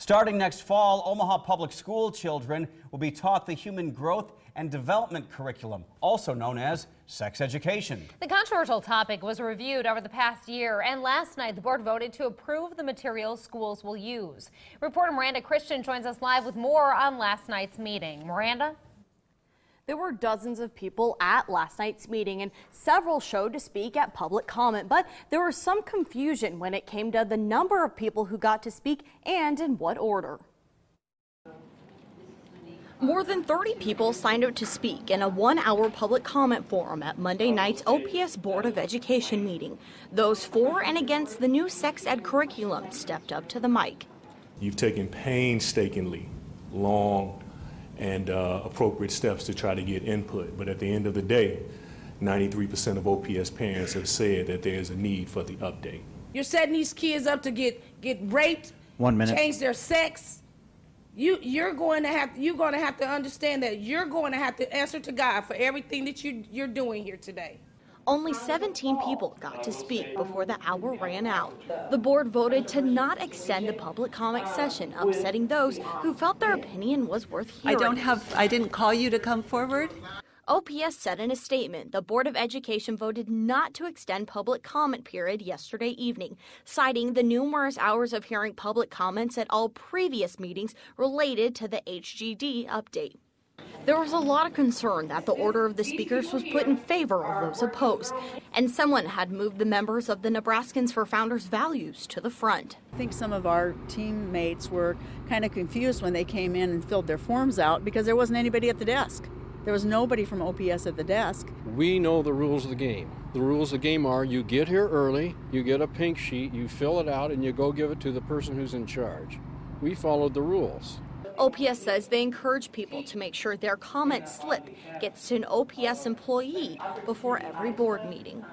Starting next fall, Omaha Public School children will be taught the Human Growth and Development Curriculum, also known as sex education. The controversial topic was reviewed over the past year, and last night the board voted to approve the materials schools will use. Reporter Miranda Christian joins us live with more on last night's meeting. Miranda? There were dozens of people at last night's meeting and several showed to speak at public comment, but there was some confusion when it came to the number of people who got to speak and in what order. More than 30 people signed up to speak in a one-hour public comment forum at Monday night's OPS Board of Education meeting. Those for and against the new sex ed curriculum stepped up to the mic. You've taken painstakingly long and uh, appropriate steps to try to get input. But at the end of the day, 93% of OPS parents have said that there is a need for the update. You're setting these kids up to get, get raped, One minute. change their sex. You, you're going to have you're going to have to understand that you're going to have to answer to God for everything that you, you're doing here today. Only 17 people got to speak before the hour ran out. The board voted to not extend the public comment session, upsetting those who felt their opinion was worth hearing. I don't have, I didn't call you to come forward. OPS said in a statement the Board of Education voted not to extend public comment period yesterday evening, citing the numerous hours of hearing public comments at all previous meetings related to the HGD update. There was a lot of concern that the order of the speakers was put in favor of those opposed, and someone had moved the members of the Nebraskans for Founders values to the front. I think some of our teammates were kind of confused when they came in and filled their forms out because there wasn't anybody at the desk. There was nobody from OPS at the desk. We know the rules of the game. The rules of the game are you get here early, you get a pink sheet, you fill it out, and you go give it to the person who's in charge. We followed the rules. OPS says they encourage people to make sure their comment slip gets to an OPS employee before every board meeting.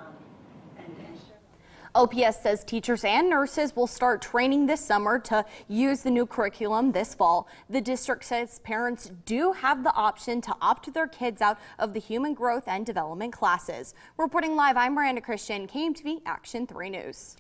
OPS says teachers and nurses will start training this summer to use the new curriculum this fall. The district says parents do have the option to opt their kids out of the human growth and development classes. Reporting live, I'm Miranda Christian, KMTV Action 3 News.